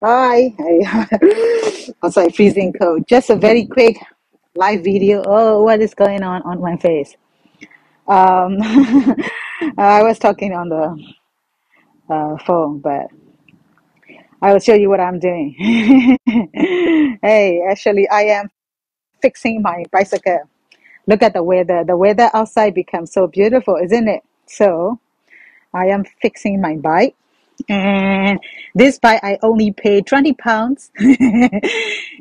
Hi. I like freezing cold. Just a very quick live video. Oh, what is going on on my face? Um, I was talking on the uh, phone, but I will show you what I'm doing. hey, actually, I am fixing my bicycle. Look at the weather. The weather outside becomes so beautiful, isn't it? So I am fixing my bike. And this bike I only paid 20 pounds.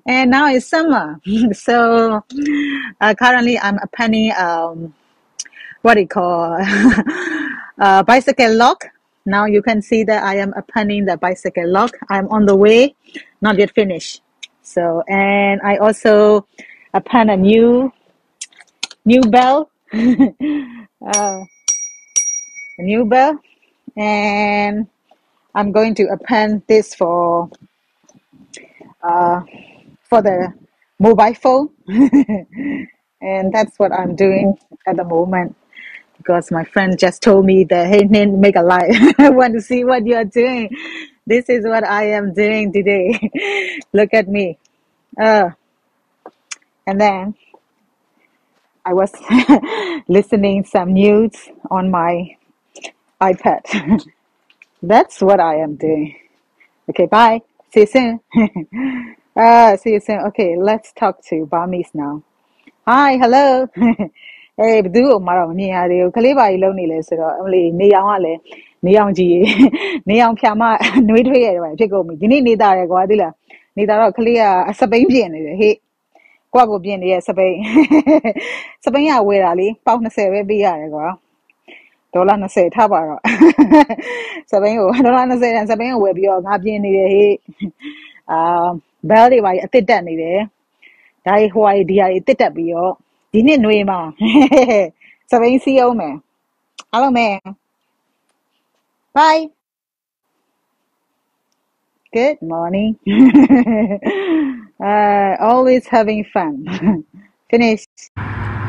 and now it's summer. so uh, currently I'm appending um what do you call uh, bicycle lock. Now you can see that I am appending the bicycle lock. I'm on the way, not yet finished. So and I also append a new new bell, uh, a new bell, and I'm going to append this for uh, for the mobile phone. and that's what I'm doing at the moment because my friend just told me that hey Hnin, make a live. I want to see what you're doing. This is what I am doing today. Look at me. Uh, and then I was listening some news on my iPad. That's what I am doing. Okay, bye. See you soon. uh, see you soon. Okay, let's talk to Burmese now. Hi hello အေးဘသူ့ကိုမတော့မမြင်ရသေးဘူးခလေးပါကြီးလုံးနေလဲဆိုတော့အမလီနေအောင်ကလည်းနေအောင်ကြီးရေနေအောင်ဖြာမနှွေးထွေးရတယ်ပဲဖြစ်ကုန်ပြီဒီနေ့နေတာရယ်ကွာသိလားနေတာတော့ခလေးကစပိန်ပြင်နေတယ်ဟေ့ကိုယ့်ကိုပြင်နေရဲ့စပိန်စပိန်ကဝယ်တာလေပေါက်20ပဲပေးရတယ်ကွာ ဒေါ်လာ20ထားပါတော့စပိန်ကိုဒေါ်လာ20တန်စပိန်ကိုဝယ်ပြီးတော့ငါပြင်နေတယ်ဟေ့အာဘဲလ်တွေပါကြီးအစ်စ်တက်နေတယ် ဒါရီဟိုဟာတွေဒီဟာတွေတစ်တက်ပြီးတော့ဒီနှစ်နွေမှာစပိန်စီးအောင်မယ်အားလုံးပဲ bye good morning uh, always having fun finish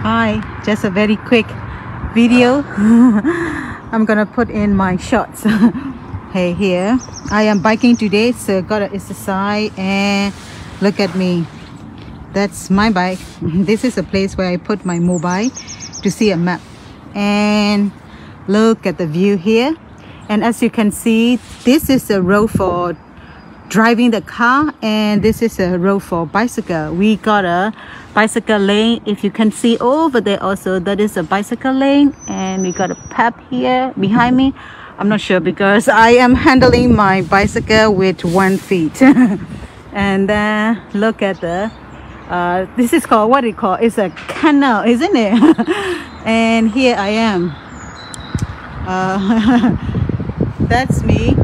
hi just a very quick video. I'm gonna put in my shots. Hey here. I am biking today so got to exercise and look at me. That's my bike. This is a place where i put my mobile to see a map. And look at the view here. And as you can see this is a road for driving the car and this is a road for bicycle. We got a bicycle lane if you can see over there also that is a bicycle lane and we got a pep here behind me. I'm not sure because i am handling my bicycle with one feet. And then look at the uh, this is called what do you call it's a canal isn't it? And here i am. Uh, that's me.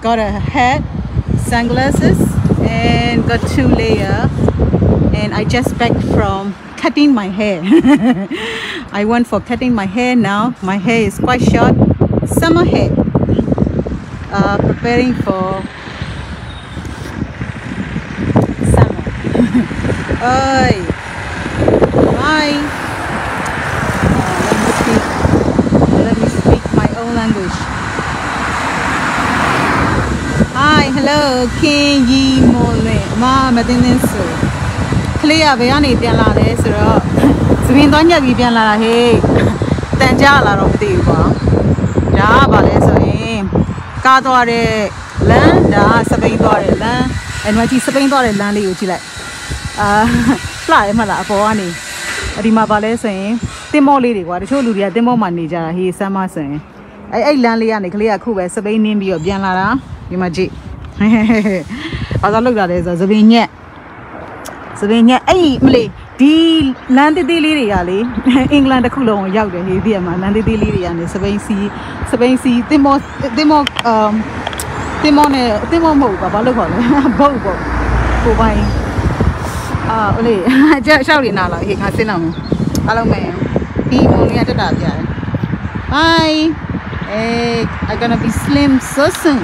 Got a hat sunglasses and got two layer. And i just back from cutting my hair. I went for cutting my hair now. My hair is quite short. Summer hair. Uh, preparing for summer. Oi, hi. Uh, let me speak. Let me speak my own language. Hi, hello, King Yi Molin. အမမသိသိဆိုကလေးကဘယ်ကနေပြန်လာလဲဆိုတော့သမင်သွားညက်ပြီးပြန်လာတာဟေးတန်ကြလာတော့မသိဘူးပေါ့ဒါကဘာလဲဆိုရင်ကားသွားတဲ့လမ်းဒါကစပိန်သွားတဲ့လမ်းအဲ့ဒီမှာကြည့်စပိန်သွားတဲ့လမ်းလေးကိုကြည့်လိုက်အာလှရဲမလားအပေါ်ကနေအဒီမှာဗာလဲဆိုရင်တင်မောလေးတွေကွာတချို့လူတွေကတင်မောမှာနေကြတာဟေးဆမ်းမဆိုရင်အဲ့အဲ့လမ်းလေးကနေကလေးကခုပဲစပိန်နင်းပြီးတော့ပြန်လာတာဒီမှာကြည့် ဘာသာလောက်တာလဲဆိုတော့သပင်ညက်သပင်ညက်အဲ့ဒီမလေးဒီလမ်းသေးသေးလေးတွေကလေအင်္ဂလန်တစ်ခုလုံးကိုရောက်တယ်ဟေးဒီမှာလမ်းသေးသေးလေးတွေကနေစပိန်စီစပိန်စီတင်မောတင်မောအမ်တင်မောနဲ့တင်မောမဟုတ်ဘူးဘာလို့ခေါ်လဲဘုတ်ဘုတ်ကိုပိုင်အာဟိုလေကြောက်ရှောက်နေနာလာဟေးခါစင်းအောင်အားလုံးပဲဒီမုံလေးကတက်တာပြရတယ် Hi hey I'm gonna be slim so soon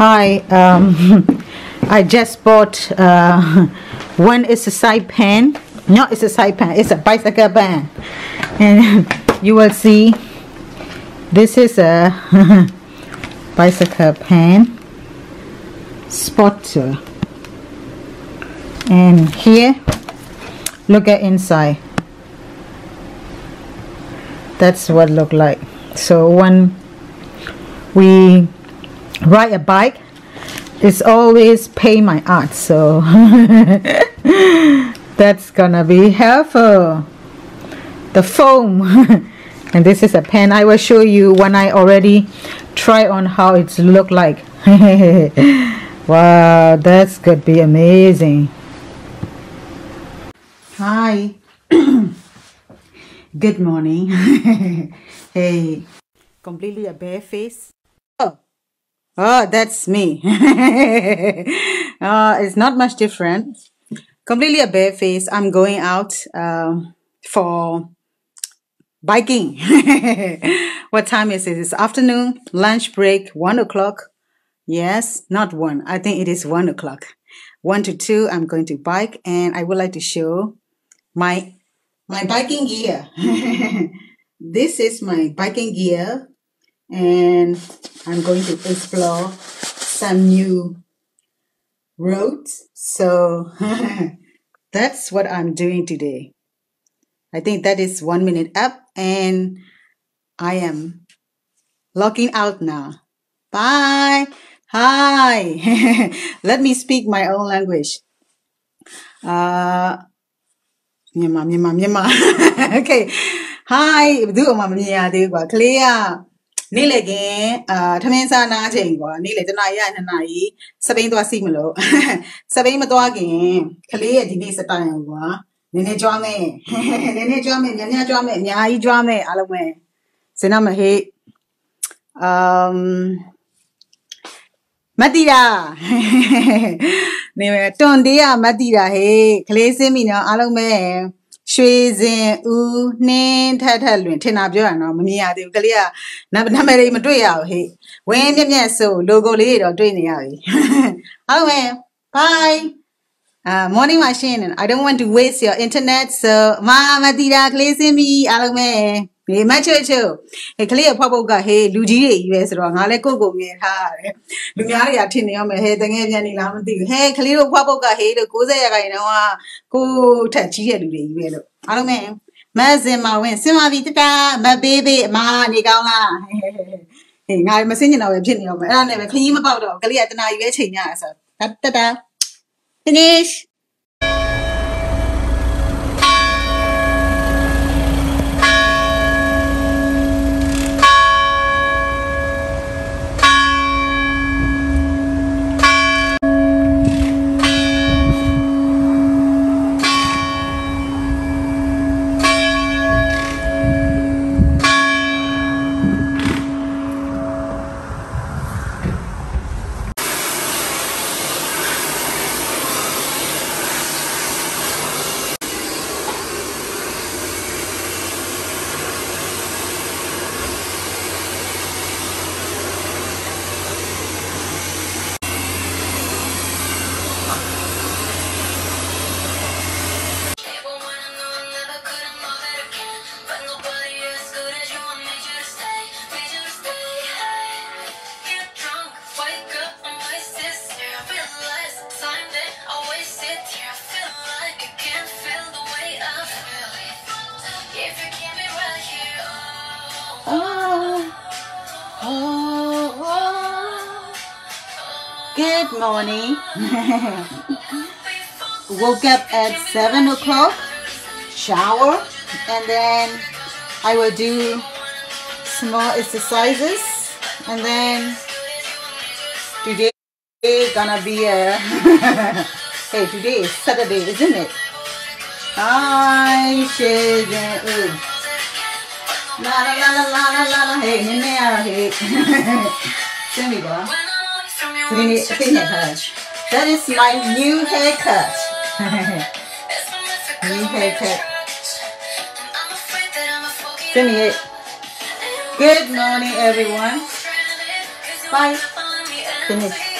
Hi, um, I just bought uh, one is a side pan. No, it's a side pan. It's a bicycle pan, and you will see this is a bicycle pan spotter, and here look at inside. That's what look like. So when we ride a bike it's always pay my art so that's gonna be helpful. The foam and this is a pen. I will show you when I already try on how it's look like. Wow that's could be amazing. Hi. Good morning. Hey. Completely a bare face Oh, that's me. uh, it's not much different. Completely a bare face. I'm going out um, for biking. what time is it? It's afternoon, lunch break, one o'clock. Yes, not one. I think it is one o'clock. One to two, I'm going to bike and I would like to show my my biking gear. this is my biking gear and I'm going to explore some new roads. So that's what I'm doing today. I think that is one minute up, and I am logging out now. Bye. Hi. Let me speak my own language. Uh, Myanmar, Myanmar, Myanmar. okay. Hi. Do clear. မှမမြင်ရသေးဘူးကွာကလေးကနေ့လည်ကင်းအာထမင်းစားနားချိန်ကွာနေ့လည်တနားရီ2နာရီစပိန်သွားစီမလို့စပိန်မသွားခင်ကလေးရဲ့ဒီနေ့စတိုင်ကွာနည်းနည်းကြွားမယ်နည်းနည်းကြွားမယ်များများကြွားမယ်အများကြီးကြွားမယ်အားလုံးပဲစင်နာမဟေးအမ်မတိတာနေတွန်တေးရမတိတာဟေးကလေးစင်းမိနော်အားလုံးပဲ ရွှေစင်ဦးနှင်းထက်ထက်လွင်ထင်တာပြောရတော့မမြင်ရသေးဘူးကလေးကနာမည်တွေမတွေ့ရဘူးဟေ့ဝင်းမြက်မြက်ဆို logo လေးတွေတော့တွေ့နေရပြီဟုတ်မယ် bye uh morning machine i don't want to waste your internet so မမတီတာကလေးစင်းပြီအားလုံးပဲ ဒီမချွတ်ချွတ်ဟေကလေးရဖွားပုတ်ကဟေးလူကြီးတွေကြီးပဲဆိုတော့ငါလည်းကိုကိုမြင်ထားရတယ်လူများတွေကထင်နေရမယ်ဟေတငယ်ပြန်နေလားမသိဘူးဟေကလေးတို့ဖွားပုတ်ကဟေးတို့60ရာခိုင်နှုန်းကကိုထက်ကြီးတဲ့လူတွေကြီးပဲလို့အားလုံးပဲမစင်မဝင်စင်မပြီတတမပေးပေးအမနေကောင်းလားဟေးငါမစင်ကျင်တော့ပဲဖြစ်နေတော့မယ်အဲ့ဒါနဲ့ပဲခကြီးမပေါက်တော့ကလေးကတနာကြီးပဲချိန်ကြရဆိုတတ finish Good morning. Woke up at 7 o'clock, shower, and then I will do small exercises. And then today gonna be a hey today is Saturday, isn't it? Hi, Shaden. La la la la la la la. Hey, hey, hey. Send me, bro. That is my new haircut. new haircut. Send me it. Good morning, everyone. Bye. Finish.